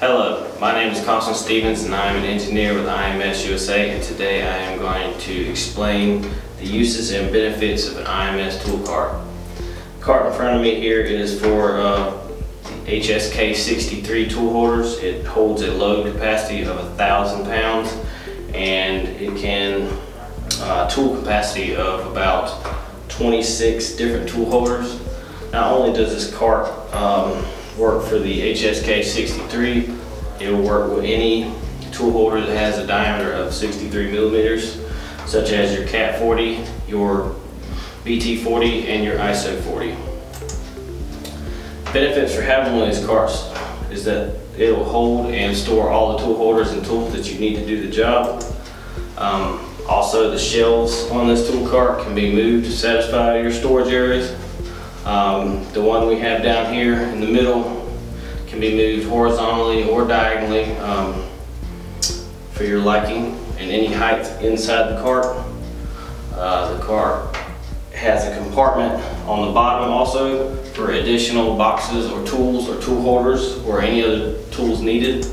Hello, my name is Carson Stevens and I am an engineer with IMS USA and today I am going to explain the uses and benefits of an IMS tool cart. The cart in front of me here is for uh, the HSK 63 tool holders. It holds a load capacity of a thousand pounds and it can uh, tool capacity of about 26 different tool holders. Not only does this cart um, work for the HSK 63. It will work with any tool holder that has a diameter of 63 millimeters, such as your CAT 40, your BT 40, and your ISO 40. Benefits for having one of these carts is that it will hold and store all the tool holders and tools that you need to do the job. Um, also, the shelves on this tool cart can be moved to satisfy your storage areas. Um, the one we have down here in the middle can be moved horizontally or diagonally um, for your liking and any height inside the cart. Uh, the cart has a compartment on the bottom also for additional boxes or tools or tool holders or any other tools needed.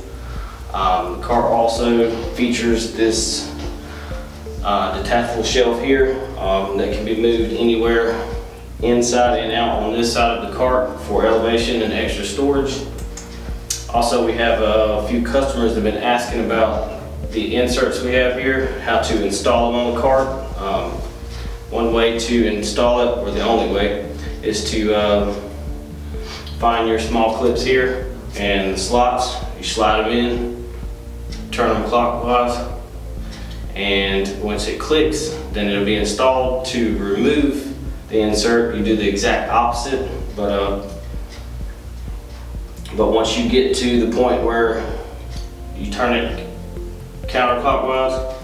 Um, the cart also features this uh, detachable shelf here um, that can be moved anywhere inside and out on this side of the cart for elevation and extra storage. Also, we have a few customers that have been asking about the inserts we have here, how to install them on the cart. Um, one way to install it, or the only way, is to uh, find your small clips here and the slots. You slide them in, turn them clockwise, and once it clicks, then it'll be installed to remove the insert, you do the exact opposite, but uh, but once you get to the point where you turn it counterclockwise,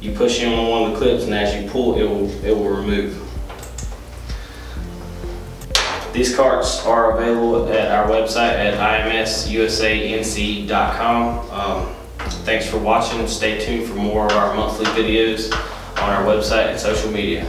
you push in on one of the clips, and as you pull, it will it will remove. These carts are available at our website at imsusanc.com. Um, thanks for watching. Stay tuned for more of our monthly videos on our website and social media.